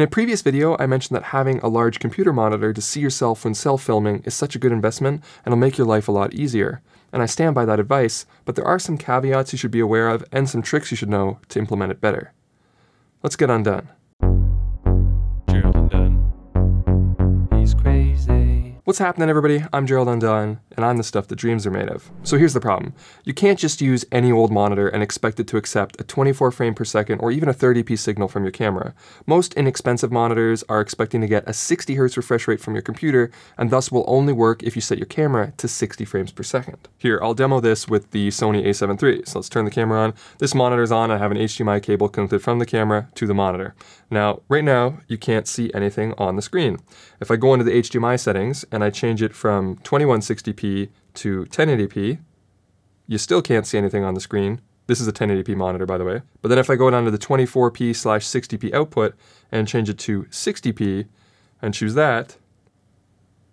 In a previous video, I mentioned that having a large computer monitor to see yourself when self-filming is such a good investment and will make your life a lot easier. And I stand by that advice, but there are some caveats you should be aware of and some tricks you should know to implement it better. Let's get undone. Gerald Undone. He's crazy. What's happening, everybody? I'm Gerald Undone, and I'm the stuff that dreams are made of. So here's the problem. You can't just use any old monitor and expect it to accept a 24 frame per second or even a 30p signal from your camera. Most inexpensive monitors are expecting to get a 60 Hz refresh rate from your computer, and thus will only work if you set your camera to 60 frames per second. Here, I'll demo this with the Sony a7 III. So let's turn the camera on. This monitor's on, I have an HDMI cable connected from the camera to the monitor. Now, right now, you can't see anything on the screen. If I go into the HDMI settings and I change it from 2160p to 1080p, you still can't see anything on the screen. This is a 1080p monitor, by the way. But then if I go down to the 24p slash 60p output and change it to 60p and choose that,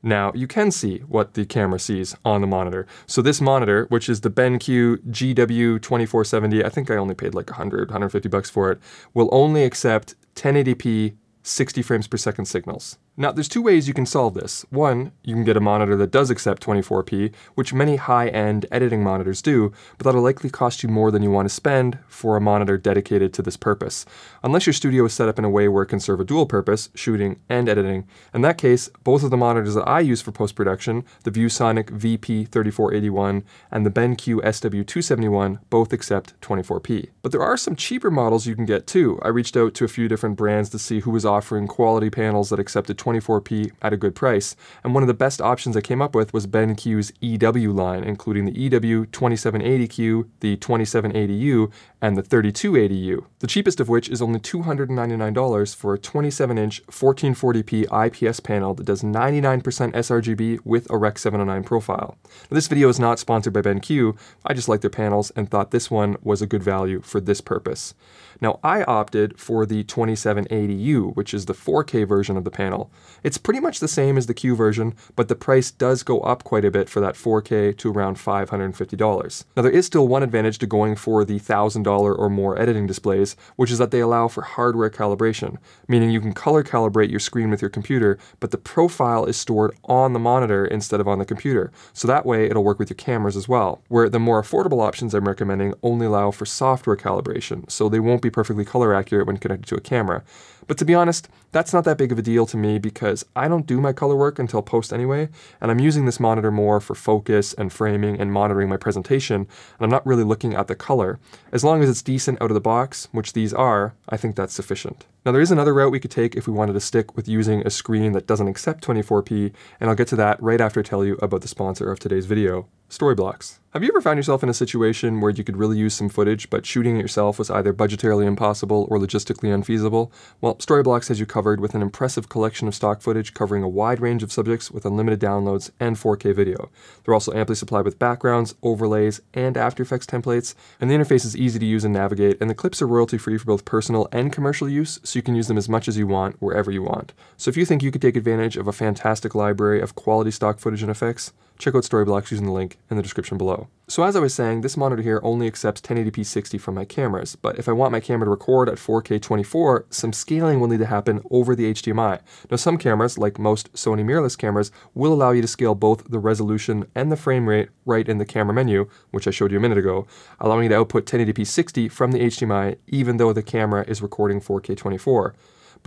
now you can see what the camera sees on the monitor. So this monitor, which is the BenQ GW2470, I think I only paid like 100, 150 bucks for it, will only accept 1080p 60 frames per second signals. Now, there's two ways you can solve this. One, you can get a monitor that does accept 24p, which many high-end editing monitors do, but that'll likely cost you more than you want to spend for a monitor dedicated to this purpose. Unless your studio is set up in a way where it can serve a dual purpose, shooting and editing. In that case, both of the monitors that I use for post-production, the ViewSonic VP3481 and the BenQ SW271, both accept 24p. But there are some cheaper models you can get too. I reached out to a few different brands to see who was offering quality panels that accepted 24p at a good price, and one of the best options I came up with was BenQ's EW line, including the EW 2780Q, the 2780U, and the 3280U, the cheapest of which is only $299 for a 27-inch 1440p IPS panel that does 99% sRGB with a Rec 709 profile. Now, this video is not sponsored by BenQ, I just like their panels and thought this one was a good value for this purpose. Now I opted for the 2780U, which is the 4K version of the panel. It's pretty much the same as the Q version, but the price does go up quite a bit for that 4K to around $550. Now there is still one advantage to going for the $1,000 or more editing displays, which is that they allow for hardware calibration, meaning you can color calibrate your screen with your computer, but the profile is stored on the monitor instead of on the computer. So that way it'll work with your cameras as well, where the more affordable options I'm recommending only allow for software calibration, so they won't be perfectly color accurate when connected to a camera. But to be honest, that's not that big of a deal to me because I don't do my color work until post anyway, and I'm using this monitor more for focus and framing and monitoring my presentation, and I'm not really looking at the color. As long as it's decent out of the box, which these are, I think that's sufficient. Now there is another route we could take if we wanted to stick with using a screen that doesn't accept 24p, and I'll get to that right after I tell you about the sponsor of today's video, Storyblocks. Have you ever found yourself in a situation where you could really use some footage, but shooting it yourself was either budgetarily impossible or logistically unfeasible? Well, Storyblocks has you covered with an impressive collection of stock footage covering a wide range of subjects with unlimited downloads and 4K video. They're also amply supplied with backgrounds, overlays, and After Effects templates, and the interface is easy to use and navigate, and the clips are royalty free for both personal and commercial use, so you can use them as much as you want, wherever you want. So if you think you could take advantage of a fantastic library of quality stock footage and effects, check out Storyblocks using the link in the description below. So as I was saying, this monitor here only accepts 1080p 60 from my cameras, but if I want my camera to record at 4K 24, some scaling will need to happen over the HDMI. Now some cameras, like most Sony mirrorless cameras, will allow you to scale both the resolution and the frame rate right in the camera menu, which I showed you a minute ago, allowing you to output 1080p 60 from the HDMI even though the camera is recording 4K 24.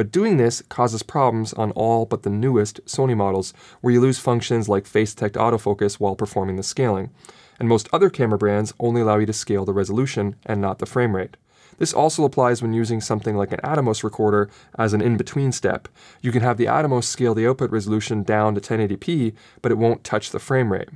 But doing this causes problems on all but the newest Sony models, where you lose functions like face detect autofocus while performing the scaling. And most other camera brands only allow you to scale the resolution and not the frame rate. This also applies when using something like an Atomos recorder as an in-between step. You can have the Atomos scale the output resolution down to 1080p, but it won't touch the frame rate.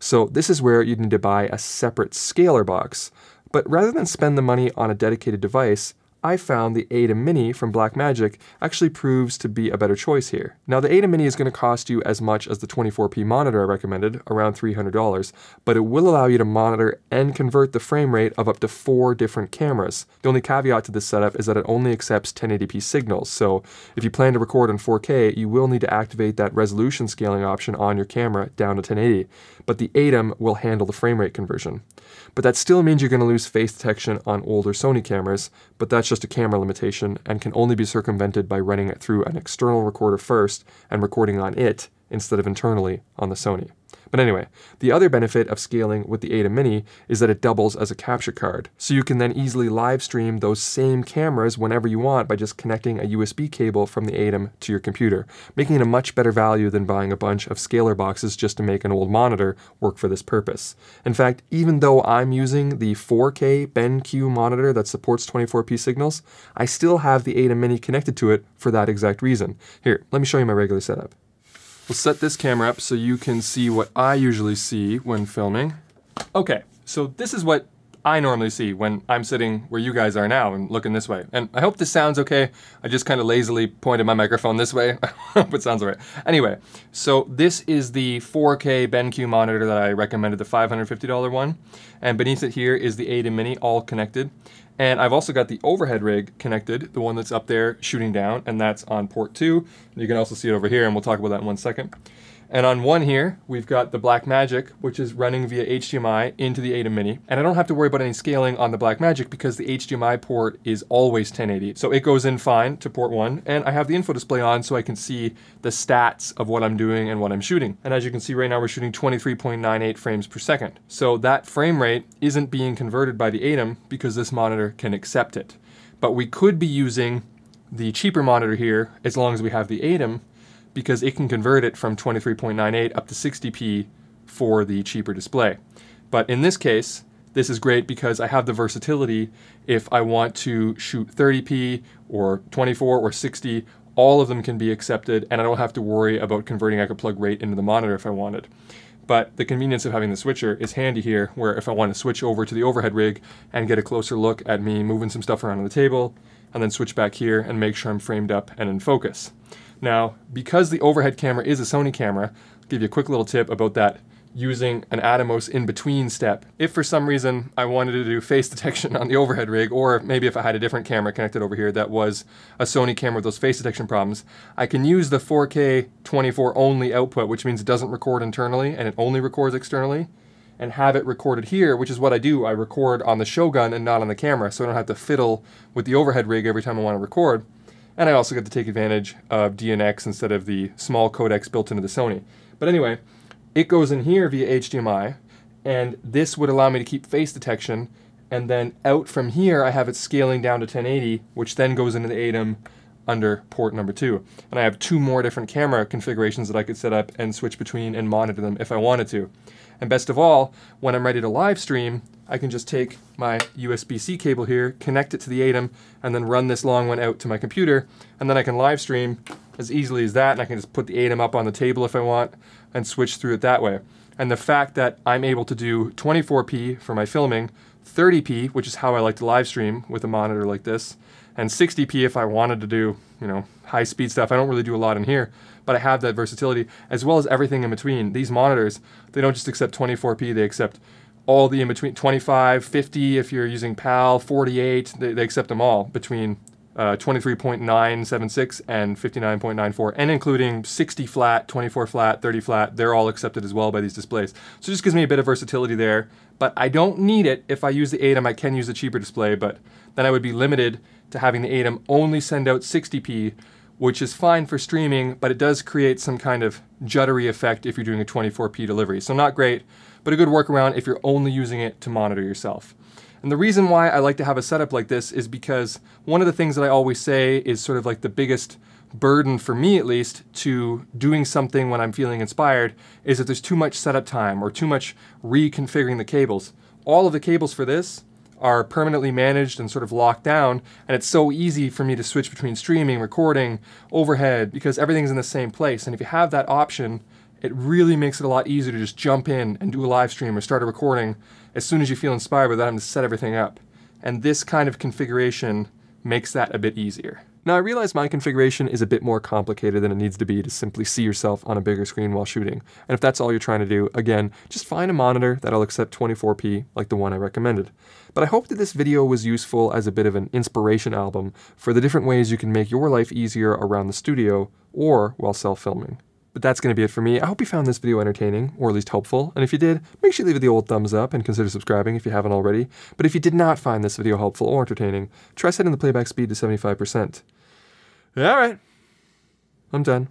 So this is where you need to buy a separate scaler box. But rather than spend the money on a dedicated device, I found the ATEM Mini from Blackmagic actually proves to be a better choice here. Now the ATEM Mini is going to cost you as much as the 24p monitor I recommended, around $300, but it will allow you to monitor and convert the frame rate of up to four different cameras. The only caveat to this setup is that it only accepts 1080p signals, so if you plan to record in 4K, you will need to activate that resolution scaling option on your camera down to 1080, but the ATEM will handle the frame rate conversion. But that still means you're going to lose face detection on older Sony cameras, but that's that's just a camera limitation and can only be circumvented by running it through an external recorder first and recording on it instead of internally on the Sony. But anyway, the other benefit of scaling with the ATEM Mini is that it doubles as a capture card. So you can then easily live stream those same cameras whenever you want by just connecting a USB cable from the ATEM to your computer, making it a much better value than buying a bunch of scaler boxes just to make an old monitor work for this purpose. In fact, even though I'm using the 4K BenQ monitor that supports 24p signals, I still have the ATEM Mini connected to it for that exact reason. Here, let me show you my regular setup. We'll set this camera up so you can see what I usually see when filming. Okay, so this is what I normally see when I'm sitting where you guys are now and looking this way. And I hope this sounds okay. I just kind of lazily pointed my microphone this way. I hope it sounds all right. Anyway, so this is the 4K BenQ monitor that I recommended, the $550 one. And beneath it here is the ATEM Mini all connected. And I've also got the overhead rig connected, the one that's up there shooting down, and that's on port two. You can also see it over here, and we'll talk about that in one second. And on one here, we've got the Blackmagic, which is running via HDMI into the ATEM Mini. And I don't have to worry about any scaling on the Blackmagic because the HDMI port is always 1080. So it goes in fine to port one. And I have the info display on so I can see the stats of what I'm doing and what I'm shooting. And as you can see right now, we're shooting 23.98 frames per second. So that frame rate isn't being converted by the ATEM because this monitor can accept it. But we could be using the cheaper monitor here as long as we have the ATEM because it can convert it from 23.98 up to 60p for the cheaper display. But in this case, this is great because I have the versatility if I want to shoot 30p or 24 or 60, all of them can be accepted and I don't have to worry about converting. I could plug right into the monitor if I wanted. But the convenience of having the switcher is handy here where if I want to switch over to the overhead rig and get a closer look at me moving some stuff around on the table and then switch back here and make sure I'm framed up and in focus. Now, because the overhead camera is a Sony camera, I'll give you a quick little tip about that using an Atomos in between step. If for some reason I wanted to do face detection on the overhead rig, or maybe if I had a different camera connected over here that was a Sony camera with those face detection problems, I can use the 4K 24 only output, which means it doesn't record internally and it only records externally, and have it recorded here, which is what I do. I record on the Shogun and not on the camera, so I don't have to fiddle with the overhead rig every time I want to record. And I also get to take advantage of DNX instead of the small codecs built into the Sony. But anyway, it goes in here via HDMI, and this would allow me to keep face detection. And then out from here, I have it scaling down to 1080, which then goes into the ATEM under port number two. And I have two more different camera configurations that I could set up and switch between and monitor them if I wanted to. And best of all, when I'm ready to live stream, I can just take my USB-C cable here, connect it to the ATEM, and then run this long one out to my computer, and then I can live stream as easily as that, and I can just put the ATEM up on the table if I want, and switch through it that way. And the fact that I'm able to do 24p for my filming, 30p, which is how I like to live stream with a monitor like this, and 60p if I wanted to do, you know, high speed stuff. I don't really do a lot in here, but I have that versatility as well as everything in between. These monitors, they don't just accept 24p, they accept all the in between 25, 50 if you're using PAL, 48, they, they accept them all between uh, 23.976 and 59.94, and including 60 flat, 24 flat, 30 flat, they're all accepted as well by these displays. So it just gives me a bit of versatility there, but I don't need it. If I use the ATEM, I can use the cheaper display, but then I would be limited to having the ATEM only send out 60p, which is fine for streaming, but it does create some kind of juddery effect if you're doing a 24p delivery. So not great, but a good workaround if you're only using it to monitor yourself. And the reason why I like to have a setup like this is because one of the things that I always say is sort of like the biggest burden for me at least to doing something when I'm feeling inspired is that there's too much setup time or too much reconfiguring the cables. All of the cables for this are permanently managed and sort of locked down and it's so easy for me to switch between streaming, recording, overhead because everything's in the same place and if you have that option it really makes it a lot easier to just jump in and do a live stream or start a recording as soon as you feel inspired without having to set everything up. And this kind of configuration makes that a bit easier. Now I realize my configuration is a bit more complicated than it needs to be to simply see yourself on a bigger screen while shooting. And if that's all you're trying to do, again, just find a monitor that'll accept 24p like the one I recommended. But I hope that this video was useful as a bit of an inspiration album for the different ways you can make your life easier around the studio or while self-filming. But that's going to be it for me. I hope you found this video entertaining, or at least helpful. And if you did, make sure you leave it the old thumbs up and consider subscribing if you haven't already. But if you did not find this video helpful or entertaining, try setting the playback speed to 75%. All right. I'm done.